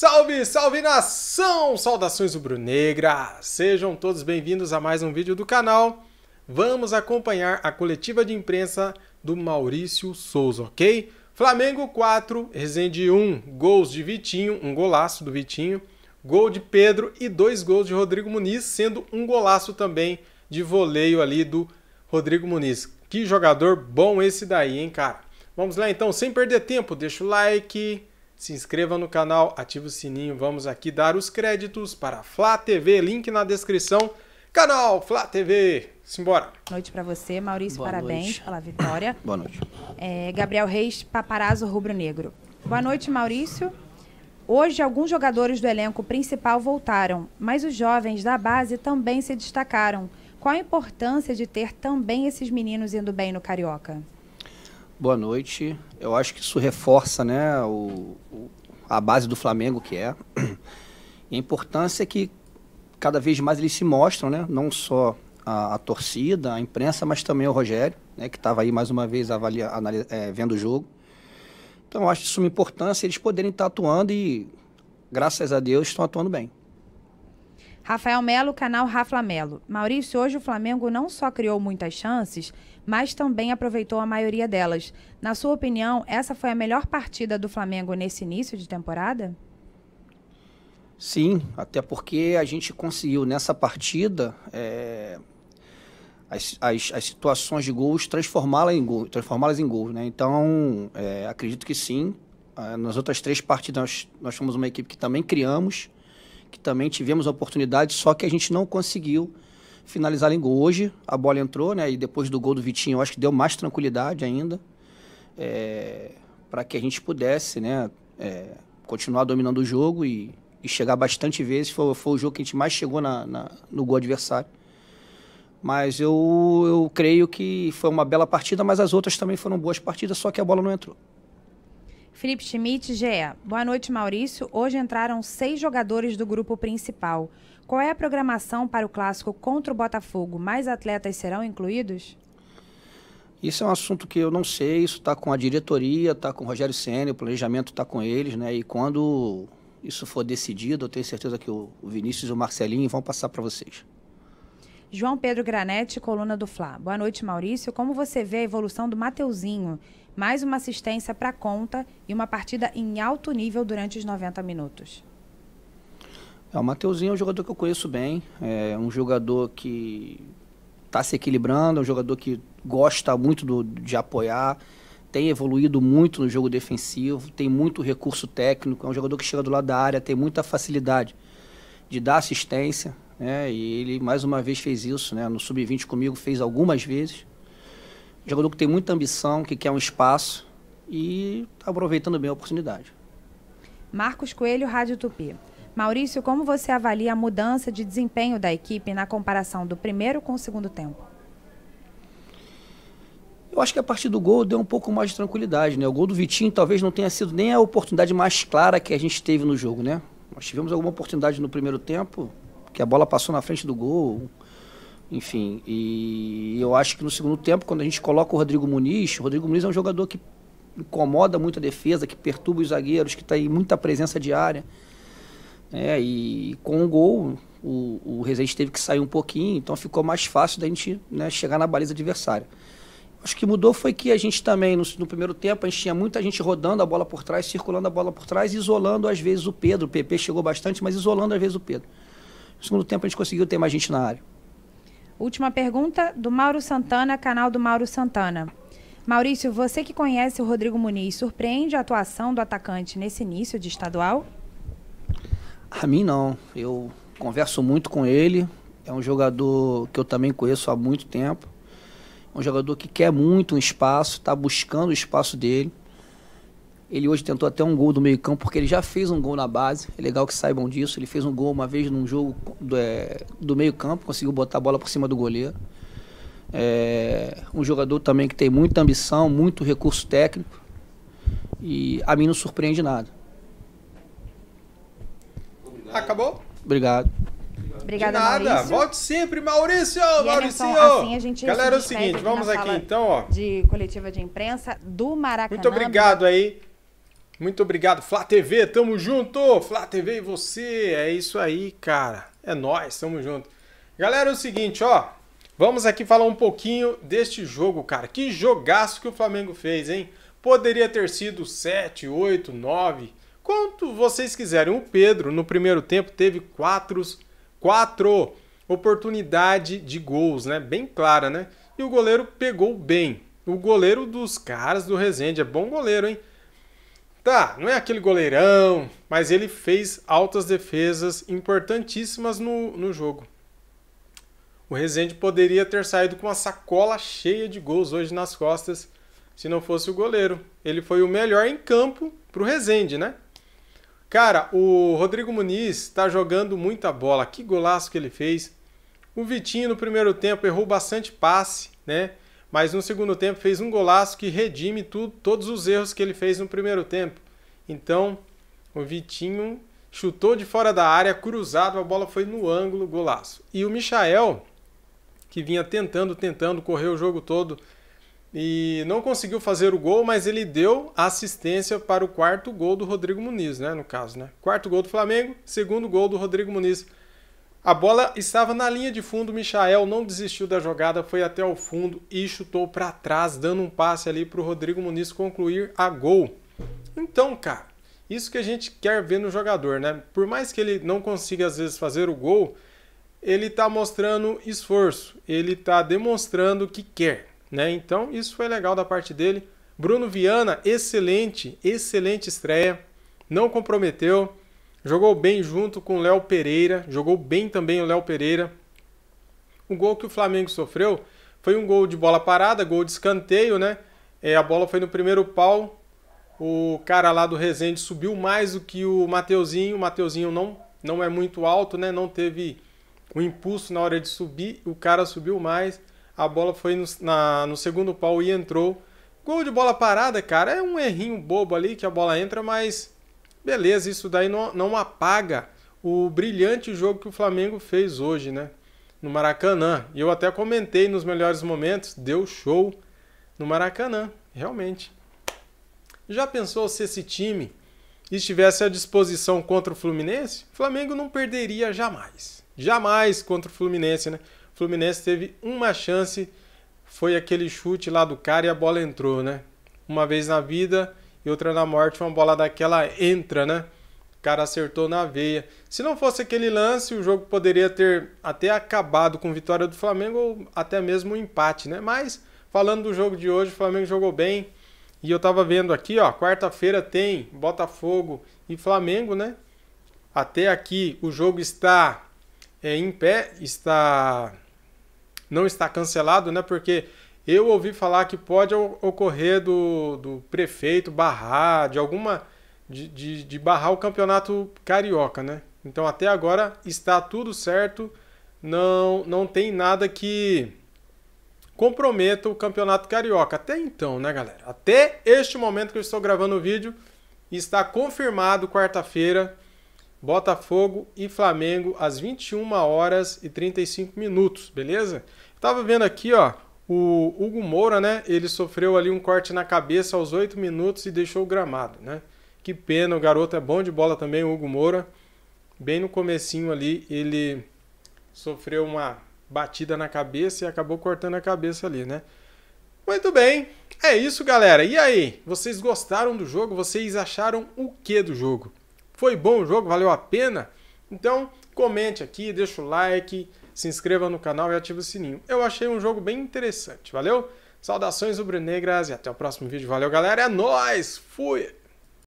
Salve, salve nação! Saudações rubro-negra! Sejam todos bem-vindos a mais um vídeo do canal. Vamos acompanhar a coletiva de imprensa do Maurício Souza, ok? Flamengo 4, Resende 1, gols de Vitinho, um golaço do Vitinho, gol de Pedro e dois gols de Rodrigo Muniz, sendo um golaço também de voleio ali do Rodrigo Muniz. Que jogador bom esse daí, hein, cara? Vamos lá então, sem perder tempo, deixa o like, se inscreva no canal, ative o sininho. Vamos aqui dar os créditos para a Flá TV, link na descrição. Canal Flá TV. Simbora. Boa noite para você, Maurício. Boa parabéns noite. pela vitória. Boa noite. É, Gabriel Reis, paparazzo rubro-negro. Boa noite, Maurício. Hoje, alguns jogadores do elenco principal voltaram, mas os jovens da base também se destacaram. Qual a importância de ter também esses meninos indo bem no Carioca? Boa noite. Eu acho que isso reforça né, o, o, a base do Flamengo, que é. E a importância é que cada vez mais eles se mostram, né? não só a, a torcida, a imprensa, mas também o Rogério, né, que estava aí mais uma vez avalia, é, vendo o jogo. Então eu acho isso uma importância, eles poderem estar atuando e, graças a Deus, estão atuando bem. Rafael Melo, canal Rafa Melo. Maurício, hoje o Flamengo não só criou muitas chances, mas também aproveitou a maioria delas. Na sua opinião, essa foi a melhor partida do Flamengo nesse início de temporada? Sim, até porque a gente conseguiu nessa partida é, as, as, as, situações de gols transformá-las em gols, transformá-las em gols, né? Então, é, acredito que sim. É, nas outras três partidas nós, nós fomos uma equipe que também criamos, que também tivemos oportunidade, só que a gente não conseguiu finalizar em gol. Hoje a bola entrou, né? E depois do gol do Vitinho, eu acho que deu mais tranquilidade ainda é, para que a gente pudesse, né? É, continuar dominando o jogo e, e, chegar bastante vezes. Foi, foi o jogo que a gente mais chegou na, na, no gol adversário. Mas eu, eu creio que foi uma bela partida, mas as outras também foram boas partidas, só que a bola não entrou. Felipe Schmidt, GE. Boa noite, Maurício. Hoje entraram seis jogadores do grupo principal. Qual é a programação para o clássico contra o Botafogo? Mais atletas serão incluídos? Isso é um assunto que eu não sei, isso está com a diretoria, está com o Rogério Senna, o planejamento está com eles, né? E quando isso for decidido, eu tenho certeza que o Vinícius e o Marcelinho vão passar para vocês. João Pedro Granete, coluna do Fla. Boa noite, Maurício. Como você vê a evolução do Mateuzinho? mais uma assistência para conta e uma partida em alto nível durante os 90 minutos. É, o Mateuzinho é um jogador que eu conheço bem, é um jogador que está se equilibrando, é um jogador que gosta muito do, de apoiar, tem evoluído muito no jogo defensivo, tem muito recurso técnico, é um jogador que chega do lado da área, tem muita facilidade de dar assistência, né? E ele mais uma vez fez isso, né? No sub-20 comigo fez algumas vezes jogador que tem muita ambição, que quer um espaço e está aproveitando bem a oportunidade. Marcos Coelho, Rádio Tupi. Maurício, como você avalia a mudança de desempenho da equipe na comparação do primeiro com o segundo tempo? Eu acho que a partir do gol deu um pouco mais de tranquilidade, né? O gol do Vitinho talvez não tenha sido nem a oportunidade mais clara que a gente teve no jogo, né? Nós tivemos alguma oportunidade no primeiro tempo, que a bola passou na frente do gol, enfim, e eu acho que no segundo tempo, quando a gente coloca o Rodrigo Muniz, o Rodrigo Muniz é um jogador que incomoda muito a defesa, que perturba os zagueiros, que está em muita presença diária. É, e com o gol, o, o Rezende teve que sair um pouquinho, então ficou mais fácil da gente né, chegar na baliza adversária. Acho que mudou foi que a gente também, no, no, primeiro tempo, a gente tinha muita gente rodando a bola por trás, circulando a bola por trás, isolando às vezes o Pedro. O PP chegou bastante, mas isolando às vezes o Pedro. No segundo tempo a gente conseguiu ter mais gente na área. Última pergunta do Mauro Santana, canal do Mauro Santana. Maurício, você que conhece o Rodrigo Muniz, surpreende a atuação do atacante nesse início de estadual? A mim não. Eu converso muito com ele. É um jogador que eu também conheço há muito tempo. É um jogador que quer muito um espaço, está buscando o espaço dele. Ele hoje tentou até um gol do meio campo, porque ele já fez um gol na base. É legal que saibam disso. Ele fez um gol uma vez num jogo do, é, do meio campo, conseguiu botar a bola por cima do goleiro. É um jogador também que tem muita ambição, muito recurso técnico. E a mim não surpreende nada. Acabou? Obrigado. Obrigada, De nada. Maurício. Volte sempre, Maurício! E Maurício! assim a gente Galera, é o se seguinte, vamos aqui então, ó. De coletiva de imprensa do Maracanã. Muito obrigado aí Muito obrigado, Flá TV, tamo junto! Flá TV e você, é isso aí, cara. É nós, tamo junto. Galera, é o seguinte, ó. Vamos aqui falar um pouquinho deste jogo, cara. Que jogaço que o Flamengo fez, hein? Poderia ter sido 7, 8, 9, quanto vocês quiserem. O Pedro, no primeiro tempo, teve quatro, quatro oportunidades de gols, né? Bem clara, né? E o goleiro pegou bem. O goleiro dos caras do Resende é bom goleiro, hein? Tá, não é aquele goleirão, mas ele fez altas defesas importantíssimas no, no jogo. O Rezende poderia ter saído com uma sacola cheia de gols hoje nas costas se não fosse o goleiro. Ele foi o melhor em campo pro Rezende, né? Cara, o Rodrigo Muniz está jogando muita bola. Que golaço que ele fez. O Vitinho no primeiro tempo errou bastante passe, né? mas no segundo tempo fez um golaço que redime tudo, todos os erros que ele fez no primeiro tempo. Então, o Vitinho chutou de fora da área, cruzado, a bola foi no ângulo, golaço. E o Michael, que vinha tentando, tentando, correr o jogo todo e não conseguiu fazer o gol, mas ele deu assistência para o quarto gol do Rodrigo Muniz, né, no caso, né? Quarto gol do Flamengo, segundo gol do Rodrigo Muniz. A bola estava na linha de fundo, Michael não desistiu da jogada, foi até o fundo e chutou para trás, dando um passe ali para o Rodrigo Muniz concluir a gol. Então, cara, isso que a gente quer ver no jogador, né? Por mais que ele não consiga às vezes fazer o gol, ele está mostrando esforço, ele está demonstrando que quer, né? Então, isso foi legal da parte dele. Bruno Viana, excelente, excelente estreia, não comprometeu Jogou bem junto com o Léo Pereira, jogou bem também o Léo Pereira. O gol que o Flamengo sofreu foi um gol de bola parada, gol de escanteio, né? É, a bola foi no primeiro pau. O cara lá do Resende subiu mais do que o Mateuzinho. O Mateuzinho não, não é muito alto, né? Não teve o impulso na hora de subir. O cara subiu mais. A bola foi no, na, no segundo pau e entrou. Gol de bola parada, cara, é um errinho bobo ali que a bola entra, mas Beleza, isso daí não, não apaga o brilhante jogo que o Flamengo fez hoje, né? No Maracanã. E eu até comentei nos melhores momentos, deu show no Maracanã, realmente. Já pensou se esse time estivesse à disposição contra o Fluminense? O Flamengo não perderia jamais. Jamais contra o Fluminense, né? Fluminense teve uma chance, foi aquele chute lá do cara e a bola entrou, né? Uma vez na vida e outra na morte, uma bola daquela entra, né? O cara acertou na veia. Se não fosse aquele lance, o jogo poderia ter até acabado com vitória do Flamengo ou até mesmo um empate, né? Mas falando do jogo de hoje, o Flamengo jogou bem. E eu tava vendo aqui, ó, quarta-feira tem Botafogo e Flamengo, né? Até aqui o jogo está é, em pé, está não está cancelado, né? Porque eu ouvi falar que pode ocorrer do, do prefeito barrar, de alguma. De, de, de barrar o campeonato carioca, né? Então até agora está tudo certo, não, não tem nada que comprometa o campeonato carioca. Até então, né, galera? Até este momento que eu estou gravando o vídeo, está confirmado quarta-feira Botafogo e Flamengo às 21 horas e 35 minutos, beleza? Tava vendo aqui, ó, o Hugo Moura, né, ele sofreu ali um corte na cabeça aos 8 minutos e deixou o gramado, né? Que pena, o garoto é bom de bola também, o Hugo Moura. Bem no comecinho ali, ele sofreu uma batida na cabeça e acabou cortando a cabeça ali, né? Muito bem, é isso, galera. E aí, vocês gostaram do jogo? Vocês acharam o que do jogo? Foi bom o jogo? Valeu a pena? Então, comente aqui, deixa o like, se inscreva no canal e ative o sininho. Eu achei um jogo bem interessante, valeu? Saudações rubro-negras e até o próximo vídeo. Valeu, galera. É nóis! Fui!